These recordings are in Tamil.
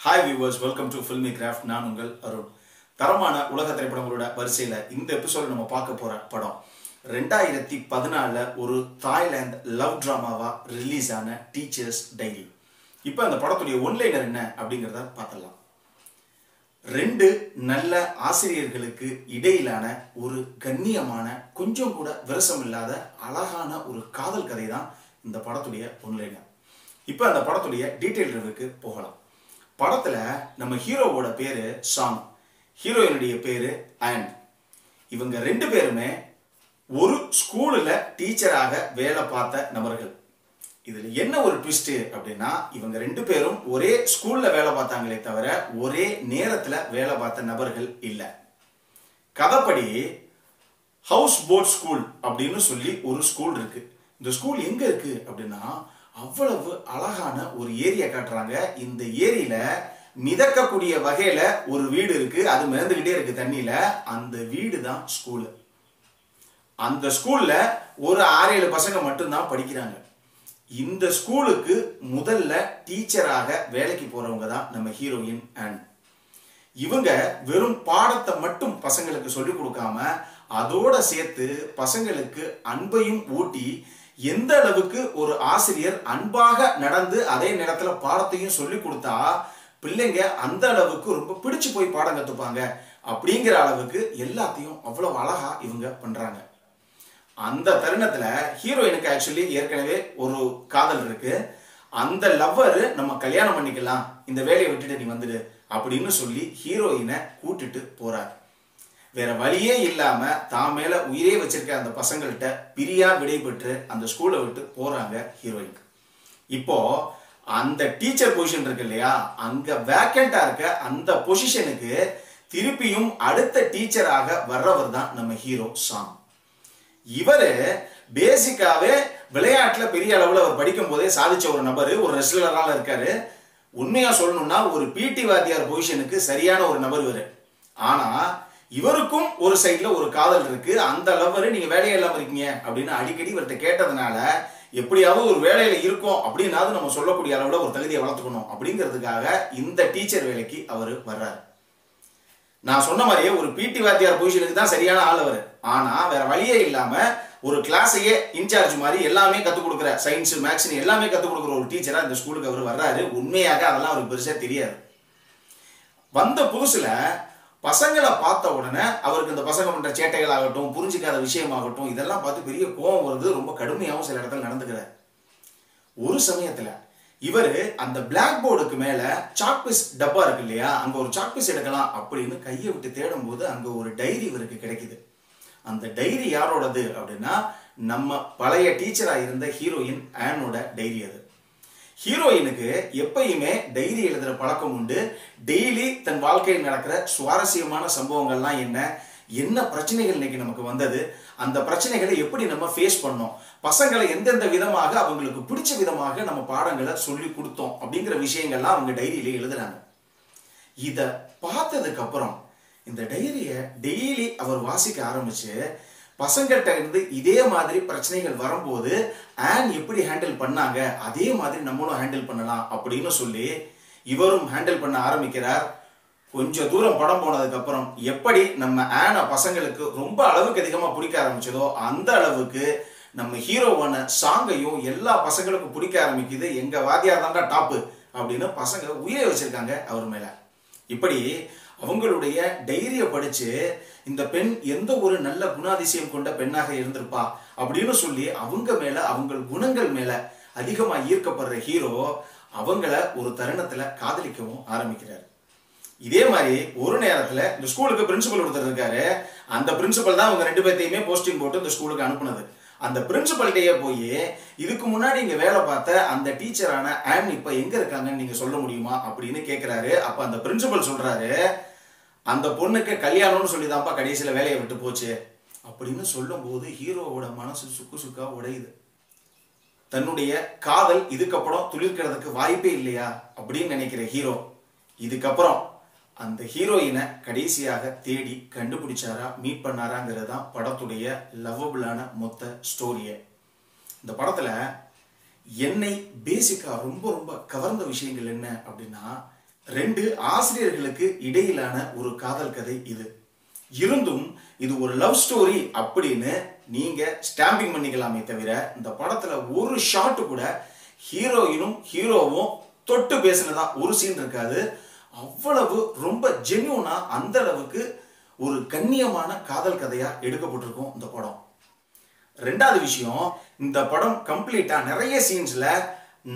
Hi viewers welcome to Filmi Craft நான் உங்கள் அருண். தரமான உலக திரைப்படங்களோட வரிசையில் இந்த எபிசோட நம்ம பார்க்க போகிற படம் ரெண்டாயிரத்தி பதினாலில் ஒரு தாய்லாந்து லவ் ட்ராமாவாக ரிலீஸ் ஆன டீச்சர்ஸ் டைரி இப்போ அந்த படத்துடைய ஒன்லைனர் என்ன அப்படிங்கிறத பார்த்துடலாம். ரெண்டு நல்ல ஆசிரியர்களுக்கு இடையிலான ஒரு கண்ணியமான கொஞ்சம் கூட விரசம் இல்லாத அழகான ஒரு காதல் கதை தான் இந்த படத்துடைய ஒன்லைனர் இப்போ அந்த படத்துடைய டீட்டெயில் ரிவ்யூக்கு போகலாம். படத்தில் நம்ம ஹீரோவோட பேரு சாங் ஹீரோயினுடைய பேரு ஆன் இவங்க ரெண்டு பேருமே ஒரு ஸ்கூலில் டீச்சராக வேலை பார்த்த நபர்கள். இதில் என்ன ஒரு ட்விஸ்ட் அப்படின்னா இவங்க ரெண்டு பேரும் ஒரே ஸ்கூலில் வேலை பார்த்தாங்களே தவிர ஒரே நேரத்தில் வேலை பார்த்த நபர்கள் இல்லை. கதைப்படி ஹவுஸ் போட் ஸ்கூல் அப்படின்னு சொல்லி ஒரு ஸ்கூல் இருக்கு. இந்த ஸ்கூல் எங்கே இருக்கு அப்படின்னா அவ்வளவு அழகான ஒரு ஏரியை காட்டுறாங்க. இந்த ஏரியில மிதக்கக்கூடிய வகையில ஒரு வீடு இருக்கு. அது மிதந்துகிட்டே இருக்கு தண்ணியில. அந்த வீடு தான் ஸ்கூலு அந்த ஸ்கூல்ல ஒரு ஆறு ஏழு பசங்க மட்டும்தான் படிக்கிறாங்க. இந்த ஸ்கூலுக்கு முதல்ல டீச்சராக வேலைக்கு போறவங்க தான் நம்ம ஹீரோயின் அண்ட் இவங்க வெறும் பாடத்தை மட்டும் பசங்களுக்கு சொல்லிக் கொடுக்காம அதோட சேர்த்து பசங்களுக்கு அன்பையும் ஊட்டி எந்த அளவுக்கு ஒரு ஆசிரியர் அன்பாக நடந்து அதே நேரத்தில் பாடத்தையும் சொல்லி கொடுத்தா பிள்ளைங்க அந்த அளவுக்கு ரொம்ப பிடிச்சு போய் பாடம் கற்றுப்பாங்க அப்படிங்கிற அளவுக்கு எல்லாத்தையும் அவ்வளோ அழகா இவங்க பண்ணுறாங்க அந்த தருணத்தில் ஹீரோயினுக்கு ஆக்சுவலி ஏற்கனவே ஒரு காதல் இருக்கு. அந்த லவ்வர் நம்ம கல்யாணம் பண்ணிக்கலாம் இந்த வேலையை விட்டுட்டு நீ வந்துடு அப்படின்னு சொல்லி ஹீரோயினை கூட்டிட்டு போறார். வேற வழியே இல்லாம தான் மேல உயிரே வச்சிருக்க அந்த பசங்கள்கிட்ட பிரியா விடைபெற்று அந்த ஸ்கூலை விட்டு போறாங்க ஹீரோயின் இப்போ அந்த டீச்சர் பொசிஷன் இருக்கு இல்லையா? அங்க வேக்கண்டா இருக்க அந்த பொசிஷனுக்கு திருப்பியும் அடுத்த டீச்சராக வர்றவர் தான் நம்ம ஹீரோ சாம் இவரு பேசிக்காவே விளையாட்டுல பெரிய அளவுல அவர் படிக்கும் போதே சாதிச்ச ஒரு நபர் ஒரு ரெஸ்லரால இருக்காரு. உண்மையா சொல்லணும்னா ஒரு பிடி வாத்தியார் பொசிஷனுக்கு சரியான ஒரு நபர் இவரு. ஆனா இவருக்கும் ஒரு சைட்ல ஒரு காதல் இருக்கு. அந்த லவ்வர் நீங்க வேலையே இல்லாம இருக்கீங்க அப்படின்னு அடிக்கடி இவர்கிட்ட கேட்டதுனால எப்படியாவது ஒரு வேலையில இருக்கும் அப்படின்னாவது நம்ம சொல்லக்கூடிய அளவுல ஒரு தகுதியை வளர்த்துக்கணும் அப்படிங்கிறதுக்காக இந்த டீச்சர் வேலைக்கு அவர் வர்றாரு. நான் சொன்ன மாதிரியே ஒரு பிடி வாத்தியார் பொசிஷனுக்கு தான் சரியான ஆள் அவர். ஆனா வேற வழியே இல்லாம ஒரு கிளாஸையே இன்சார்ஜ் மாதிரி எல்லாமே கத்துக் கொடுக்குற சயின்ஸ் மேக்ஸ் எல்லாமே கத்துக் கொடுக்குற ஒரு டீச்சரா இந்த ஸ்கூலுக்கு அவர் வர்றாரு. உண்மையாக அதெல்லாம் அவருக்கு பெருசா தெரியாது. வந்த புதுசுல பசங்களை பார்த்த உடனே அவருக்கு இந்த பசங்க பண்ணுற சேட்டைகள் ஆகட்டும் புரிஞ்சிக்காத விஷயமாகட்டும் இதெல்லாம் பார்த்து பெரிய கோபம் வருது. ரொம்ப கடுமையாகவும் சில இடத்துல நடந்துக்கிறார் ஒரு சமயத்தில் இவர் அந்த பிளாக் போர்டுக்கு மேலே சாக்பீஸ் டப்பா இருக்கு இல்லையா? அங்கே ஒரு சாக்பீஸ் எடுக்கலாம் அப்படின்னு கையை விட்டு தேடும் போது அங்கே ஒரு டைரி இவருக்கு கிடைக்குது. அந்த டைரி யாரோடது அப்படின்னா நம்ம பழைய டீச்சராக இருந்த ஹீரோயின் ஆனோட டைரி அது. ஹீரோயினுக்கு எப்பயுமே டைரி எழுதுகிற பழக்கம் உண்டு. டெய்லி தன் வாழ்க்கையில் நடக்கிற சுவாரஸ்யமான சம்பவங்கள்லாம் என்ன? என்ன பிரச்சனைகள் இன்னைக்கு நமக்கு வந்தது? அந்த பிரச்சனைகளை எப்படி நம்ம ஃபேஸ் பண்ணோம்? பசங்களை எந்தெந்த விதமாக அவங்களுக்கு பிடிச்ச விதமாக நம்ம பாடங்களை சொல்லி கொடுத்தோம் அப்படிங்கிற விஷயங்கள்லாம் அவங்க டைரியில எழுதுறாங்க. இதை பார்த்ததுக்கு அப்புறம் இந்த டைரியை டெய்லி அவர் வாசிக்க ஆரம்பிச்சு பசங்கள்கிட்ட இருந்து இதே மாதிரி பிரச்சனைகள் வரும்போது ஆன் எப்படி ஹேண்டில் பண்ணாங்க? அதே மாதிரி நம்மளும் ஹேண்டில் பண்ணலாம் அப்படின்னு சொல்லி இவரும் ஹேண்டில் பண்ண ஆரம்பிக்கிறார். கொஞ்சம் தூரம் படம் போனதுக்கப்புறம் எப்படி நம்ம ஆனை பசங்களுக்கு ரொம்ப அளவுக்கு அதிகமாக பிடிக்க ஆரம்பிச்சதோ அந்த அளவுக்கு நம்ம ஹீரோவான சாங்கையும் எல்லா பசங்களுக்கும் பிடிக்க ஆரம்பிக்குது. எங்கள் வாத்தியார் தாண்டா டாப்பு அப்படின்னு பசங்க உயிரை வச்சிருக்காங்க அவர் மேலே. இப்படி அவங்களுடைய டைரியை படிச்சு இந்த பெண் எந்த ஒரு நல்ல குணாதிசயம் கொண்ட பெண்ணாக இருந்திருப்பா அப்படின்னு சொல்லி அவங்க மேல அவங்க குணங்கள் மேல அதிகமா ஈர்க்கப்படுற ஹீரோ அவங்கள ஒரு தருணத்துல காதலிக்கவும் ஆரம்பிக்கிறார். இதே மாதிரி ஒரு நேரத்துல இந்த ஸ்கூலுக்கு பிரின்சிபல் ஒருத்தர் இருக்காரு. அந்த பிரின்சிபல் தான் அவங்க ரெண்டு பேர்த்தையுமே போஸ்டிங் போட்டு இந்த ஸ்கூலுக்கு அனுப்புனது. அந்த பிரின்சிபல்கிட்டயே போய் இதுக்கு முன்னாடி இங்கே வேலை பார்த்த அந்த டீச்சரான ஆன் இப்போ எங்கே இருக்காங்கன்னு நீங்கள் சொல்ல முடியுமா? அப்படின்னு கேட்குறாரு அப்போ அந்த பிரின்சிபல் சொல்கிறாரு அந்த பொண்ணுக்கு கல்யாணம்னு சொல்லி தான்ப்பா கடைசியில் வேலையை விட்டு போச்சு. அப்படின்னு சொல்லும்போது ஹீரோவோட மனசு சுக்கு சுக்காக உடையுது. தன்னுடைய காதல் இதுக்கப்புறம் துளிர்க்கிறதுக்கு வாய்ப்பே இல்லையா அப்படின்னு நினைக்கிற ஹீரோ இதுக்கப்புறம் அந்த ஹீரோயினை கடைசியாக தேடி கண்டுபிடிச்சாரா மீட் பண்ணாராங்கிறது தான் படத்துடைய லவ்வபிளான மொத்த ஸ்டோரியை இந்த படத்தில் என்னை பேசிக்காக ரொம்ப ரொம்ப கவர்ந்த விஷயங்கள் என்ன அப்படின்னா ரெண்டு ஆசிரியர்களுக்கு இடையிலான ஒரு காதல் கதை இது. இருந்தும் இது ஒரு லவ் ஸ்டோரி அப்படின்னு நீங்க ஸ்டாம்பிங் பண்ணிக்கலாமே தவிர இந்த படத்துல ஒரு ஷாட் கூட ஹீரோயினும் ஹீரோவும் தொட்டு பேசினதா ஒரு சீன் இருக்காது. அவ்வளவு ரொம்ப ஜென்யூனா அந்த அளவுக்கு ஒரு கண்ணியமான காதல் கதையா எடுக்கப்பட்டிருக்கும் இந்த படம். ரெண்டாவது விஷயம் இந்த படம் கம்ப்ளீட்டா நிறைய சீன்ஸ்ல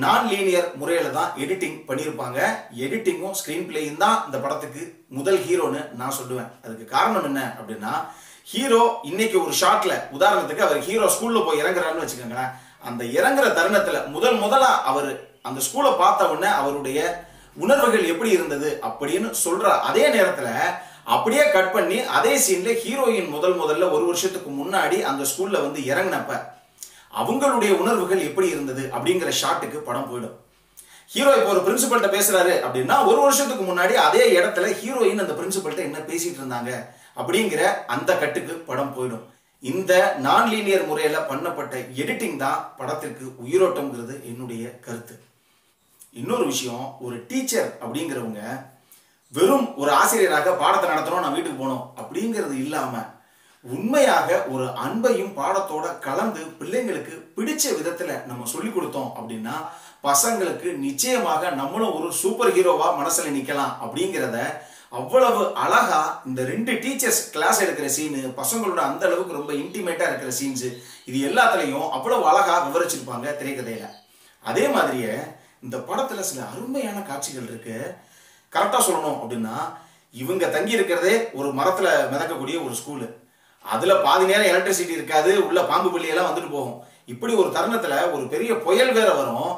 நான் லீனியர் முறையில தான் எடிட்டிங் பண்ணியிருப்பாங்க. எடிட்டிங்கும் ஸ்க்ரீன் பிளேயும் தான் இந்த படத்துக்கு முதல் ஹீரோன்னு நான் சொல்லுவேன். அதுக்கு காரணம் என்ன அப்படின்னா ஹீரோ இன்னைக்கு ஒரு ஷார்ட்ல உதாரணத்துக்கு அவர் ஹீரோ ஸ்கூல்ல போய் இறங்குறாருன்னு வச்சுக்கோங்களேன். அந்த இறங்குற தருணத்துல முதல் முதலா அவர் அந்த ஸ்கூலை பார்த்த உடனே அவருடைய உணர்வுகள் எப்படி இருந்தது அப்படின்னு சொல்ற. அதே நேரத்துல அப்படியே கட் பண்ணி அதே சீன்ல ஹீரோயின் முதல் முதல்ல ஒரு வருஷத்துக்கு முன்னாடி அந்த ஸ்கூல்ல வந்து இறங்கினப்ப அவங்களுடைய உணர்வுகள் எப்படி இருந்தது அப்படிங்கிற ஷாட்டுக்கு படம் போயிடும். ஹீரோ இப்போ ஒரு பிரின்சிபல்கிட்ட பேசுறாரு அப்படின்னா ஒரு வருஷத்துக்கு முன்னாடி அதே இடத்துல ஹீரோயின் அந்த பிரின்சிபல்கிட்ட என்ன பேசிட்டு இருந்தாங்க அப்படிங்கிற அந்த கட்டுக்கு படம் போயிடும். இந்த நான் லீனியர் முறையில் பண்ணப்பட்ட எடிட்டிங் தான் படத்திற்கு உயிரோட்டம்ங்கிறது என்னுடைய கருத்து. இன்னொரு விஷயம் ஒரு டீச்சர் அப்படிங்கிறவங்க வெறும் ஒரு ஆசிரியராக பாடத்தை நடத்தணும் நான் வீட்டுக்கு போகணும் அப்படிங்கிறது இல்லாம உண்மையாக ஒரு அன்பையும் பாடத்தோட கலந்து பிள்ளைங்களுக்கு பிடிச்ச விதத்துல நம்ம சொல்லி கொடுத்தோம் அப்படின்னா பசங்களுக்கு நிச்சயமாக நம்மளும் ஒரு சூப்பர் ஹீரோவா மனசுல நிக்கலாம் அப்படிங்கிறத அவ்வளவு அழகா இந்த ரெண்டு டீச்சர்ஸ் கிளாஸ் எடுக்கிற சீனு பசங்களோட அந்த அளவுக்கு ரொம்ப இன்டிமேட்டா இருக்கிற சீன்ஸ் இது எல்லாத்துலயும் அவ்வளவு அழகா விவரிச்சிருப்பாங்க திரைக்கதையில. அதே மாதிரியே இந்த படத்துல சில அருமையான காட்சிகள் இருக்கு. கரெக்டா சொல்லணும் அப்படின்னா இவங்க தங்கி இருக்கிறதே ஒரு மரத்துல மிதக்கக்கூடிய ஒரு ஸ்கூலு அதுல பாதி நேரம் எலக்ட்ரிசிட்டி இருக்காது உள்ள பாம்பு பிள்ளையெல்லாம் எல்லாம் வந்துட்டு போகும். இப்படி ஒரு தருணத்துல ஒரு பெரிய புயல் வேற வரும்.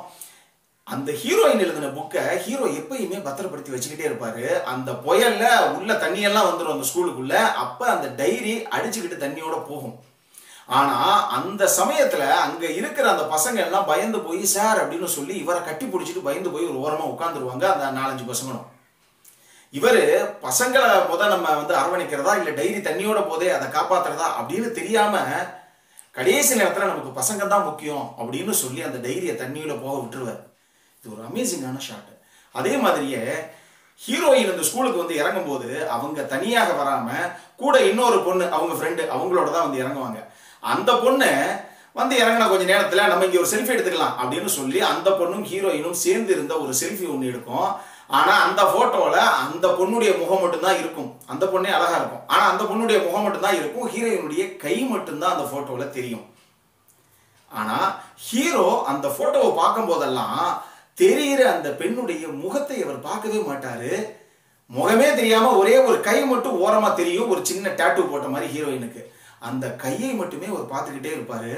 அந்த ஹீரோயின் எழுதின புக்கை ஹீரோ எப்பயுமே பத்திரப்படுத்தி வச்சுக்கிட்டே இருப்பாரு. அந்த புயல்ல உள்ள தண்ணியெல்லாம் வந்துடும் அந்த ஸ்கூலுக்குள்ள அப்ப அந்த டைரி அடிச்சுக்கிட்டு தண்ணியோட போகும். ஆனா அந்த சமயத்துல அங்க இருக்கிற அந்த பசங்க எல்லாம் பயந்து போய் சார் அப்படின்னு சொல்லி இவரை கட்டி பிடிச்சிட்டு பயந்து போய் ஒரு ஓரமா உட்காந்துருவாங்க அந்த நாலஞ்சு பசங்களும். இவர் பசங்களை முத நம்ம வந்து அரவணைக்கிறதா? இல்ல டைரி தண்ணியோட போதே அதை காப்பாத்துறதா? அப்படின்னு தெரியாம கடைசி நேரத்துல நமக்கு பசங்க தான் முக்கியம் அப்படின்னு சொல்லி அந்த டைரியை தண்ணியில போக விட்டுருவார். இது ஒரு அமேசிங்கான ஷாட் அதே மாதிரியே ஹீரோயின் இந்த ஸ்கூலுக்கு வந்து இறங்கும் போது அவங்க தனியாக வராம கூட இன்னொரு பொண்ணு அவங்க ஃப்ரெண்டு அவங்களோட தான் வந்து இறங்குவாங்க. அந்த பொண்ணு வந்து இறங்கின கொஞ்ச நேரத்தில் நம்ம இங்கே ஒரு செல்ஃபி எடுத்துக்கலாம் அப்படின்னு சொல்லி அந்த பொண்ணும் ஹீரோயினும் சேர்ந்து இருந்த ஒரு செல்ஃபி ஒன்று எடுக்கும். ஆனால் அந்த ஃபோட்டோவில் அந்த பொண்ணுடைய முகம் மட்டும்தான் இருக்கும். அந்த பொண்ணே அழகாக இருக்கும். ஆனால் அந்த பொண்ணுடைய முகம் மட்டும்தான் இருக்கும். ஹீரோயினுடைய கை மட்டும்தான் அந்த ஃபோட்டோவில் தெரியும். ஆனால் ஹீரோ அந்த ஃபோட்டோவை பார்க்கும் போதெல்லாம் தெரிகிற அந்த பெண்ணுடைய முகத்தை அவர் பார்க்கவே மாட்டார். முகமே தெரியாமல் ஒரே ஒரு கை மட்டும் ஓரமாக தெரியும். ஒரு சின்ன டேட்டூ போட்ட மாதிரி ஹீரோயினுக்கு அந்த கையை மட்டுமே அவர் பார்த்துக்கிட்டே இருப்பாரு.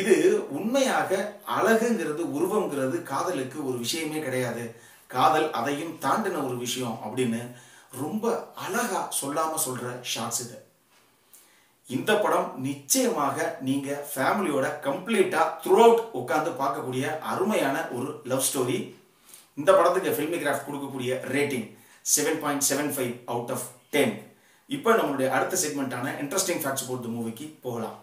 இது உண்மையாக அழகுங்கிறது உருவங்கிறது காதலுக்கு ஒரு விஷயமே கிடையாது. காதல் அதையும் தாண்டின ஒரு விஷயம் அப்படின்னு ரொம்ப அழகா சொல்லாம சொல்ற ஷார்ட்ஸ் இது. இந்த படம் நிச்சயமாக நீங்க ஃபேமிலியோட கம்ப்ளீட்டா த்ரூ அவுட் உட்காந்து பார்க்கக்கூடிய அருமையான ஒரு லவ் ஸ்டோரி இந்த படத்துக்கு ஃபில்மிகிராஃப் கொடுக்கக்கூடிய rating seven point seven five out of ten இப்போ நம்மளுடைய அடுத்த செக்மெண்ட்டான இன்ட்ரெஸ்டிங் ஃபேக்ட்ஸ் போட் மூவிக்கு போகலாம்.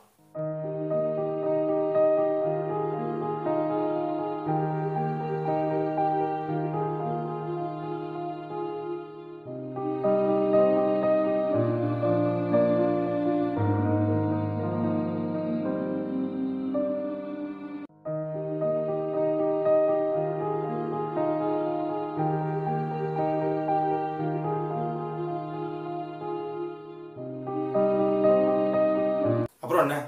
அப்புறம் என்ன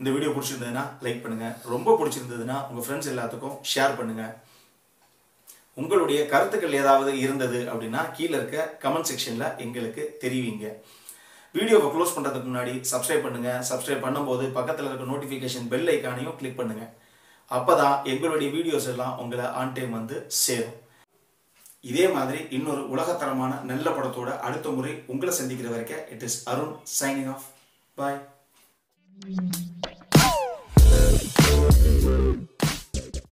இந்த வீடியோ பிடிச்சிருந்ததுன்னா லைக் பண்ணுங்க. ரொம்ப பிடிச்சிருந்ததுன்னா உங்கள் ஃப்ரெண்ட்ஸ் எல்லாத்துக்கும் ஷேர் பண்ணுங்கள் உங்களுடைய கருத்துக்கள் ஏதாவது இருந்தது அப்படின்னா கீழே இருக்க கமெண்ட் செக்ஷனில் எங்களுக்கு தெரிவிங்க. வீடியோவை க்ளோஸ் பண்ணுறதுக்கு முன்னாடி சப்ஸ்கிரைப் பண்ணுங்கள் சப்ஸ்கிரைப் பண்ணும்போது பக்கத்தில் இருக்க நோட்டிஃபிகேஷன் பெல் ஐக்கானையும் கிளிக் அப்போ தான் எங்களுடைய வீடியோஸ் எல்லாம் உங்களை ஆன் டைம் வந்து சேரும். இதே மாதிரி இன்னொரு உலகத்தரமான நல்ல படத்தோட அடுத்த முறை உங்களை சந்திக்கிற வரைக்கும் it is Arun signing off bye Thank you.